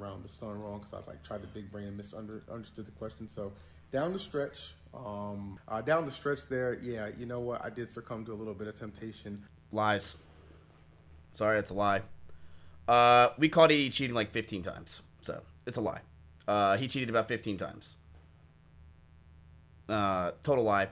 around the sun wrong because I like tried to big brain and misunderstood the question. So down the stretch, um, uh, down the stretch there, yeah, you know what? I did succumb to a little bit of temptation. Lies. Sorry, it's a lie. Uh, we caught E cheating like 15 times, so it's a lie. Uh, he cheated about 15 times. Uh, total lie.